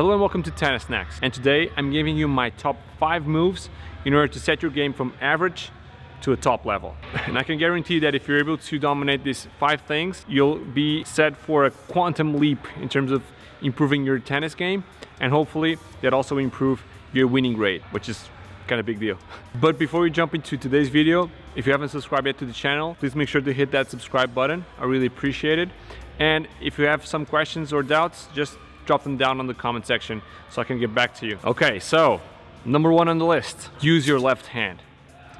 Hello and welcome to Tennis Snacks. And today I'm giving you my top five moves in order to set your game from average to a top level. And I can guarantee that if you're able to dominate these five things, you'll be set for a quantum leap in terms of improving your tennis game and hopefully that also improve your winning rate, which is kind of big deal. But before we jump into today's video, if you haven't subscribed yet to the channel, please make sure to hit that subscribe button. I really appreciate it. And if you have some questions or doubts, just drop them down on the comment section so I can get back to you. Okay, so number one on the list, use your left hand.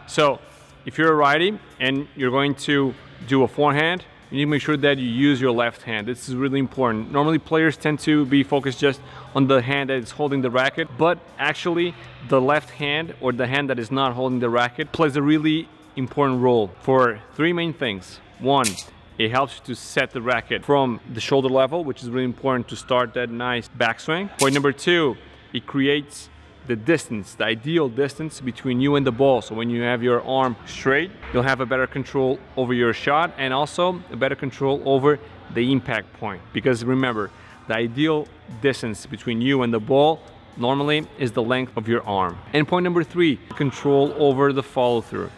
So if you're a righty and you're going to do a forehand, you need to make sure that you use your left hand. This is really important. Normally players tend to be focused just on the hand that is holding the racket, but actually the left hand or the hand that is not holding the racket plays a really important role for three main things. One, it helps you to set the racket from the shoulder level, which is really important to start that nice backswing. Point number two, it creates the distance, the ideal distance between you and the ball. So when you have your arm straight, you'll have a better control over your shot and also a better control over the impact point. Because remember, the ideal distance between you and the ball normally is the length of your arm. And point number three, control over the follow through.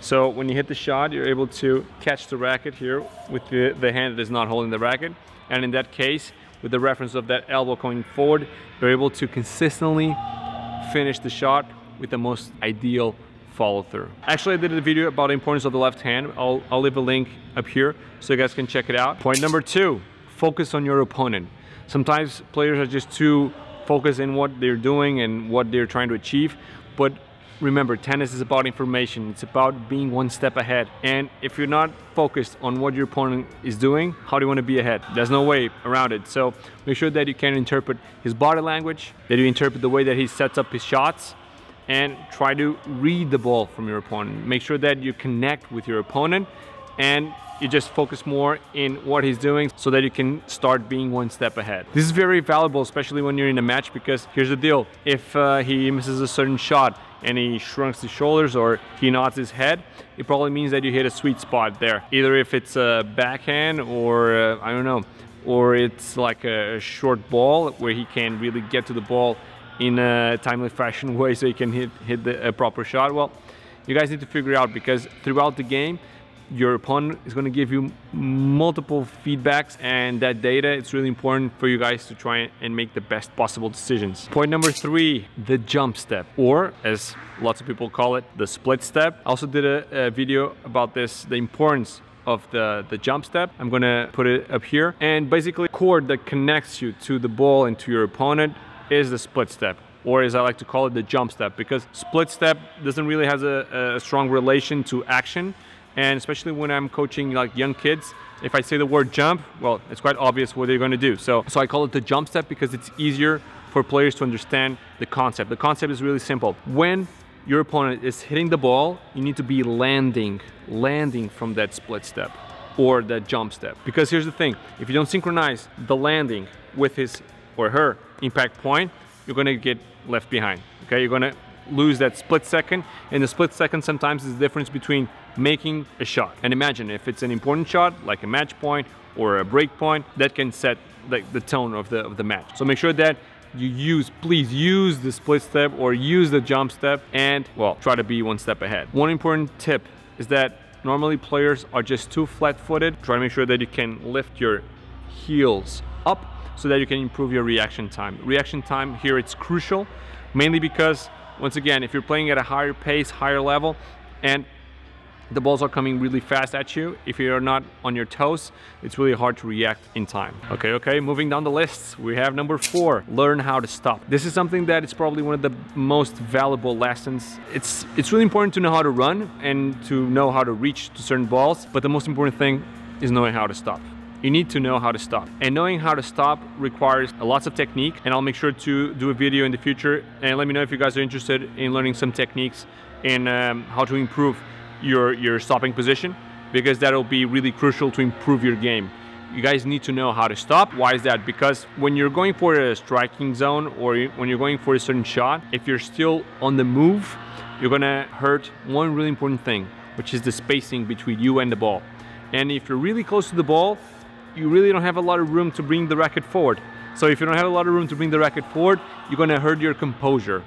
So when you hit the shot, you're able to catch the racket here with the, the hand that is not holding the racket. And in that case, with the reference of that elbow going forward, you're able to consistently finish the shot with the most ideal follow through. Actually, I did a video about the importance of the left hand. I'll, I'll leave a link up here so you guys can check it out. Point number two, focus on your opponent. Sometimes players are just too focused in what they're doing and what they're trying to achieve, but remember tennis is about information. It's about being one step ahead. And if you're not focused on what your opponent is doing how do you want to be ahead? There's no way around it. So make sure that you can interpret his body language that you interpret the way that he sets up his shots and try to read the ball from your opponent. Make sure that you connect with your opponent and you just focus more in what he's doing so that you can start being one step ahead. This is very valuable, especially when you're in a match, because here's the deal. If uh, he misses a certain shot and he shrinks his shoulders or he nods his head, it probably means that you hit a sweet spot there. Either if it's a backhand or, uh, I don't know, or it's like a short ball where he can really get to the ball in a timely fashion way so he can hit, hit the, a proper shot. Well, you guys need to figure out because throughout the game, your opponent is going to give you multiple feedbacks and that data it's really important for you guys to try and make the best possible decisions point number three the jump step or as lots of people call it the split step i also did a, a video about this the importance of the, the jump step. I'm gonna put it up here. And basically cord that connects you to the ball and to your opponent is the split step or as I like to call it, the jump step, because split step doesn't really have a, a strong relation to action and especially when I'm coaching like young kids, if I say the word jump, well, it's quite obvious what they're gonna do. So, so I call it the jump step because it's easier for players to understand the concept. The concept is really simple. When your opponent is hitting the ball, you need to be landing, landing from that split step or that jump step. Because here's the thing, if you don't synchronize the landing with his or her impact point, you're gonna get left behind, okay? You're gonna lose that split second, and the split second sometimes is the difference between making a shot. And imagine if it's an important shot, like a match point or a break point, that can set like the tone of the, of the match. So make sure that you use, please use the split step or use the jump step and well, try to be one step ahead. One important tip is that normally players are just too flat footed. Try to make sure that you can lift your heels up so that you can improve your reaction time. Reaction time here it's crucial, mainly because once again, if you're playing at a higher pace, higher level, and the balls are coming really fast at you. If you're not on your toes, it's really hard to react in time. Okay, okay, moving down the list, we have number four, learn how to stop. This is something that is probably one of the most valuable lessons. It's, it's really important to know how to run and to know how to reach to certain balls, but the most important thing is knowing how to stop you need to know how to stop. And knowing how to stop requires lots of technique and I'll make sure to do a video in the future and let me know if you guys are interested in learning some techniques in um, how to improve your, your stopping position because that'll be really crucial to improve your game. You guys need to know how to stop. Why is that? Because when you're going for a striking zone or when you're going for a certain shot, if you're still on the move, you're gonna hurt one really important thing, which is the spacing between you and the ball. And if you're really close to the ball, you really don't have a lot of room to bring the racket forward. So if you don't have a lot of room to bring the racket forward, you're gonna hurt your composure.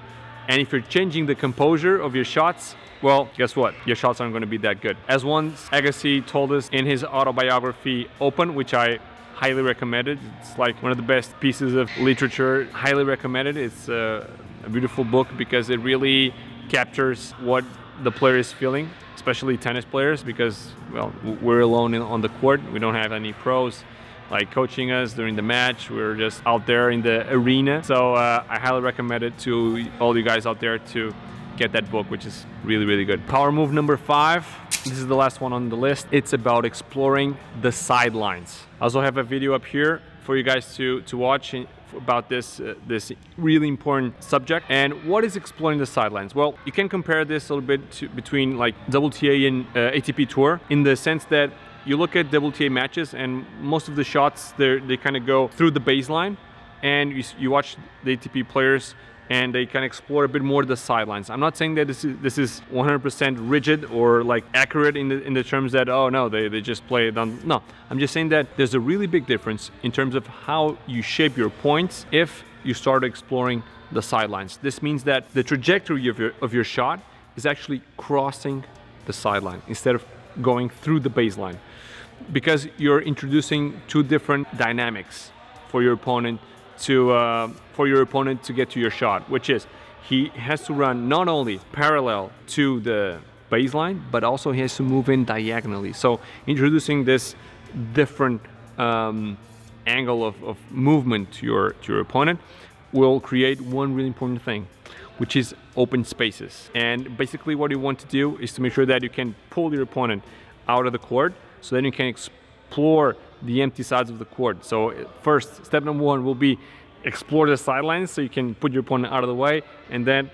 And if you're changing the composure of your shots, well, guess what? Your shots aren't going to be that good. As once Agassi told us in his autobiography Open, which I highly recommended. It's like one of the best pieces of literature. Highly recommended. It's a, a beautiful book because it really captures what the player is feeling, especially tennis players, because well, we're alone on the court. We don't have any pros like coaching us during the match. We're just out there in the arena. So uh, I highly recommend it to all you guys out there to get that book, which is really, really good. Power move number five. This is the last one on the list. It's about exploring the sidelines. I also have a video up here for you guys to, to watch about this uh, this really important subject and what is exploring the sidelines well you can compare this a little bit to, between like WTA and uh, ATP tour in the sense that you look at WTA matches and most of the shots they kind of go through the baseline and you, you watch the ATP players and they can explore a bit more the sidelines. I'm not saying that this is this is 100% rigid or like accurate in the in the terms that oh no they, they just play it on no. I'm just saying that there's a really big difference in terms of how you shape your points if you start exploring the sidelines. This means that the trajectory of your of your shot is actually crossing the sideline instead of going through the baseline because you're introducing two different dynamics for your opponent to uh, for your opponent to get to your shot, which is he has to run not only parallel to the baseline, but also he has to move in diagonally. So introducing this different um, angle of, of movement to your to your opponent will create one really important thing, which is open spaces. And basically what you want to do is to make sure that you can pull your opponent out of the court so then you can explore the empty sides of the court. So first, step number one will be explore the sidelines so you can put your opponent out of the way and then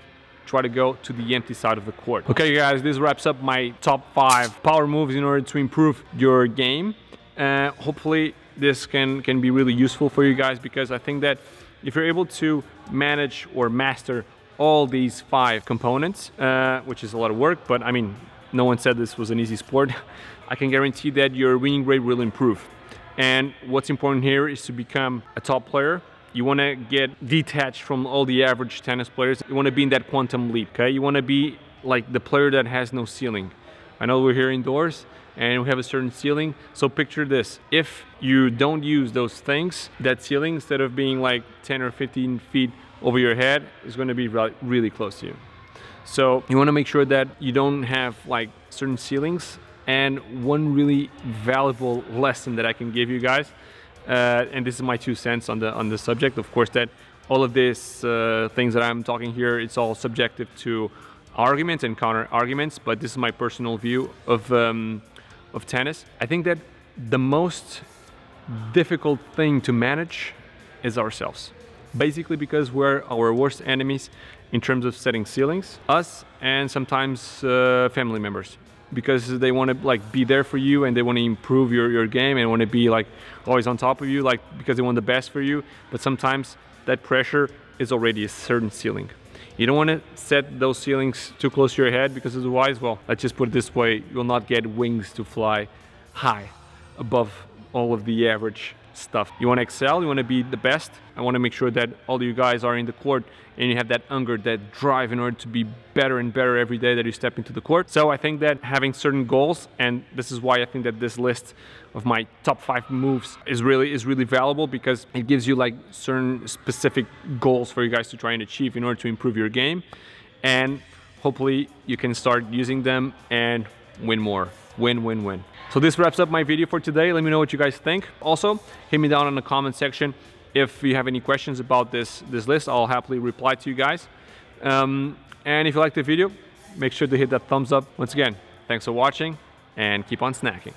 try to go to the empty side of the court. Okay guys, this wraps up my top five power moves in order to improve your game. Uh, hopefully this can, can be really useful for you guys because I think that if you're able to manage or master all these five components, uh, which is a lot of work, but I mean, no one said this was an easy sport, I can guarantee that your winning rate will improve. And what's important here is to become a top player. You want to get detached from all the average tennis players. You want to be in that quantum leap, okay? You want to be like the player that has no ceiling. I know we're here indoors and we have a certain ceiling. So picture this. If you don't use those things, that ceiling, instead of being like 10 or 15 feet over your head, is going to be really close to you. So you want to make sure that you don't have like certain ceilings and one really valuable lesson that I can give you guys, uh, and this is my two cents on the on the subject. Of course, that all of these uh, things that I'm talking here, it's all subjective to arguments and counter arguments, but this is my personal view of um, of tennis. I think that the most difficult thing to manage is ourselves. Basically because we're our worst enemies in terms of setting ceilings, us and sometimes uh, family members. Because they want to like be there for you and they want to improve your, your game and want to be like always on top of you like because they want the best for you. But sometimes that pressure is already a certain ceiling. You don't want to set those ceilings too close to your head because otherwise well let's just put it this way you'll not get wings to fly high above all of the average stuff. You want to excel, you want to be the best. I want to make sure that all you guys are in the court and you have that hunger, that drive in order to be better and better every day that you step into the court. So I think that having certain goals, and this is why I think that this list of my top five moves is really is really valuable because it gives you like certain specific goals for you guys to try and achieve in order to improve your game. And hopefully you can start using them and win more. Win, win, win. So this wraps up my video for today. Let me know what you guys think. Also, hit me down in the comment section if you have any questions about this, this list. I'll happily reply to you guys. Um, and if you like the video, make sure to hit that thumbs up. Once again, thanks for watching and keep on snacking.